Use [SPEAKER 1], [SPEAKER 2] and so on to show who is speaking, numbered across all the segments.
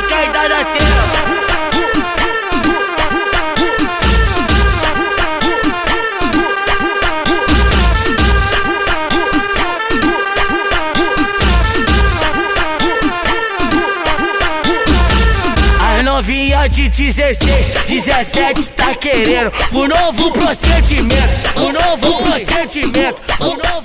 [SPEAKER 1] da tela. novinha de 16, 17 tá querendo o novo procedimento, o novo procedimento, o novo procedimento.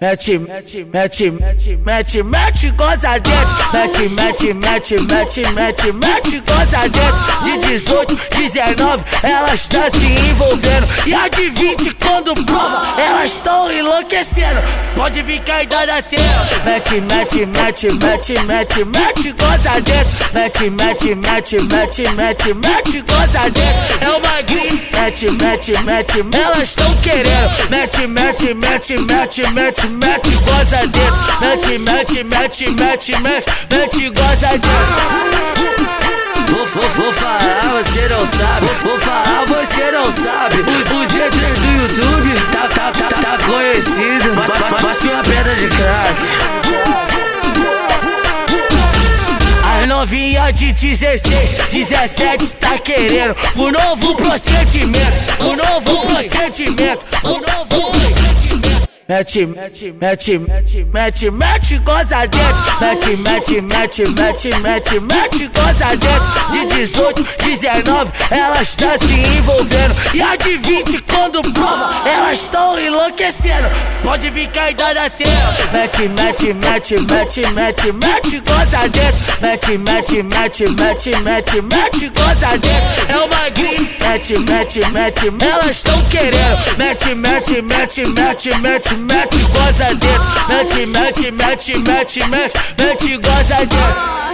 [SPEAKER 1] Mete, mete, mete, mete, mete, mete, goza dentro. Mete, mete, mete, mete, mete, mete, goza dentro. De 18, 19, elas estão se envolvendo. E a de 20, quando prova, elas estão enlouquecendo. Pode vir cair da tela. Mete, mete, mete, mete, mete, mete, goza dentro. Mete, mete, mete, mete, mete, mete, goza dentro. É uma gringa. Mete, mete, mete, elas estão querendo. Mete, mete, mete, mete, mete mete, goza dentro. Mete, mete, mete, mete, mete, mete, goza dentro.
[SPEAKER 2] Vou, vou, vou falar, você não sabe. Vou falar, você não sabe. O G3 do YouTube tá, tá, tá, tá conhecido. Mais que uma pedra de crack.
[SPEAKER 1] Novinha de 16, 17 tá querendo o novo procedimento, o novo procedimento, o novo procedimento mete, mete, mete, mete, mete, mete, goza dentro. Mete, mete, mete, mete, mete, mete, goza dentro. De 18, 19, elas estão se envolvendo. E a de 20, quando prova, elas estão enlouquecendo. Pode vir caída da tela. Mete, mete, mete, mete, mete, mete, goza dentro. Mete, mete, mete, mete, mete, mete, goza dentro. É uma gringa. Mete, mete, mete, elas estão querendo. Mete, mete, mete, mete, mete mete, goza dentro. Mete, mete, mete, mete, mete, mete, goza dentro.